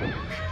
Música